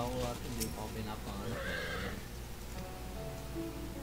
bawah tuh di kopi apa? you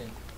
happening.